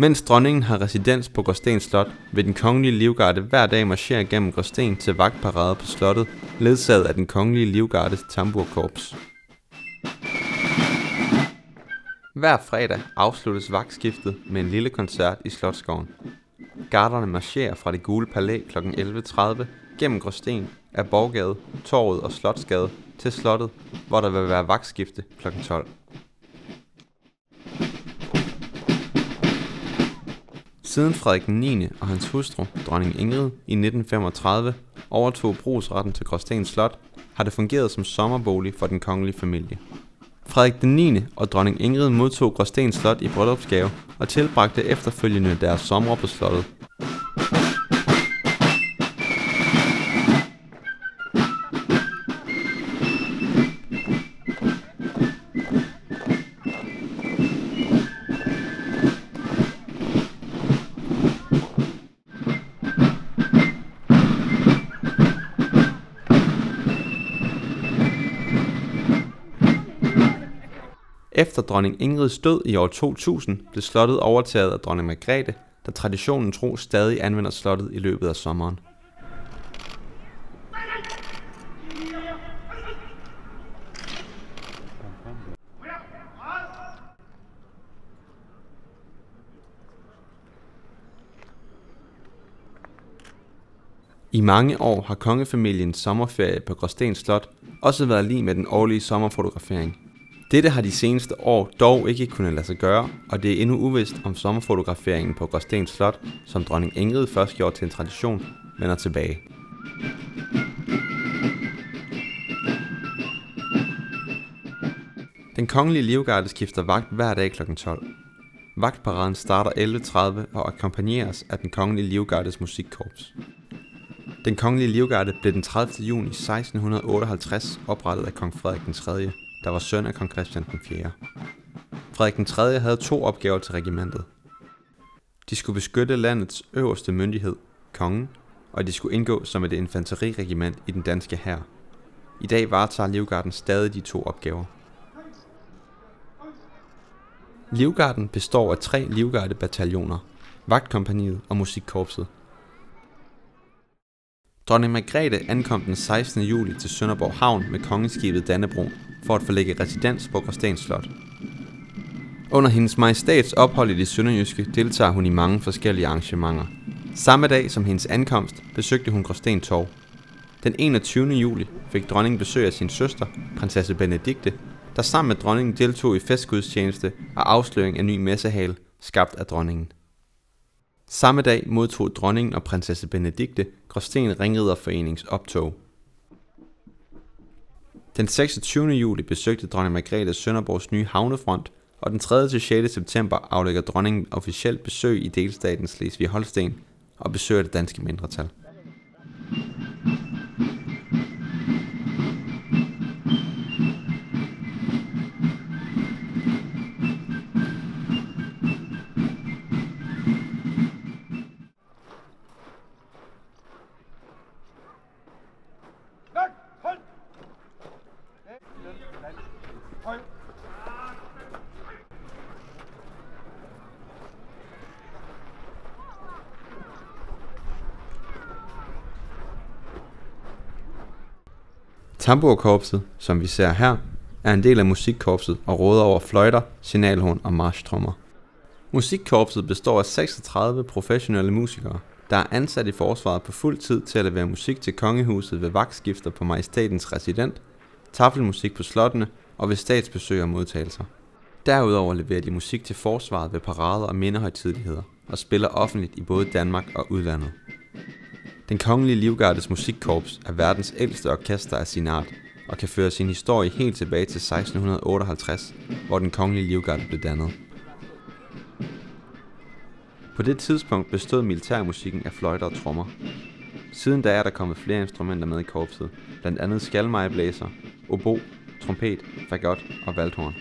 Mens dronningen har residens på Gråsten Slot, vil den kongelige livgarde hver dag marchere gennem Gråsten til vagtparade på slottet, ledsaget af den kongelige livgardes tamburkorps. Hver fredag afsluttes vagtskiftet med en lille koncert i Slotskoven. Garderne marcherer fra det gule palæ kl. 11.30 gennem Gråsten af Borgade, Torvet og Slotsgade til slottet, hvor der vil være vagtskifte kl. 12. Siden Frederik 9. og hans hustru, dronning Ingrid, i 1935 overtog brugsretten til Gråsten Slot, har det fungeret som sommerbolig for den kongelige familie. Frederik den 9. og dronning Ingrid modtog Gråsten Slot i bryllupsgave og tilbragte efterfølgende deres sommer på slottet. Efter dronning Ingrids død i år 2000 blev slottet overtaget af dronning Margrethe, der traditionen tro stadig anvender slottet i løbet af sommeren. I mange år har kongefamiliens sommerferie på Gråsten Slot også været lige med den årlige sommerfotografering – dette har de seneste år dog ikke kunnet lade sig gøre, og det er endnu uvist om sommerfotograferingen på Gråsten Slot, som dronning Ingrid først gjorde til en tradition, vender tilbage. Den kongelige livgarde skifter vagt hver dag kl. 12. Vagtparaden starter 11.30 og akkompagneres af den kongelige livgardes musikkorps. Den kongelige livgarde blev den 30. juni 1658 oprettet af kong Frederik den 3 der var søn af kong Christian den 4. Frederik den 3. havde to opgaver til regimentet. De skulle beskytte landets øverste myndighed, kongen, og de skulle indgå som et infanteriregiment i den danske hær. I dag varetager Livgarden stadig de to opgaver. Livgarden består af tre livgardebataljoner, vagtkompaniet og musikkorpset. Dronning Margrethe ankom den 16. juli til Sønderborg Havn med kongeskibet Dannebro for at forlægge residens på Gråsten Slot. Under hendes majestats ophold i det sønderjyske deltager hun i mange forskellige arrangementer. Samme dag som hendes ankomst besøgte hun Gråsten Torv. Den 21. juli fik dronningen besøg af sin søster, prinsesse Benedikte, der sammen med dronningen deltog i festgudstjeneste og afsløring af ny messehal, skabt af dronningen. Samme dag modtog dronningen og prinsesse Benedikte Gråsten Ringriderforenings optog. Den 26. juli besøgte dronning Margrethe Sønderborgs nye havnefront, og den 3. til 6. september aflægger dronningen officielt besøg i delstaten Slesvig-Holsten og besøger det danske mindretal. Tamburkorpset, som vi ser her, er en del af musikkorpset og råder over fløjter, signalhorn og marschtrommer. Musikkorpset består af 36 professionelle musikere, der er ansat i forsvaret på fuld tid til at levere musik til kongehuset ved vagtskifter på majestatens resident, tafelmusik på slottene og ved statsbesøg og modtagelser. Derudover leverer de musik til forsvaret ved parader og mindehøjtidligheder og spiller offentligt i både Danmark og udlandet. Den kongelige livgardes musikkorps er verdens ældste orkester af sin art og kan føre sin historie helt tilbage til 1658, hvor den kongelige livgarde blev dannet. På det tidspunkt bestod militærmusikken af fløjter og trommer. Siden da er der kommet flere instrumenter med i korpset, blandt andet skalmejeblæser, obo, trompet, fagot og valthorn.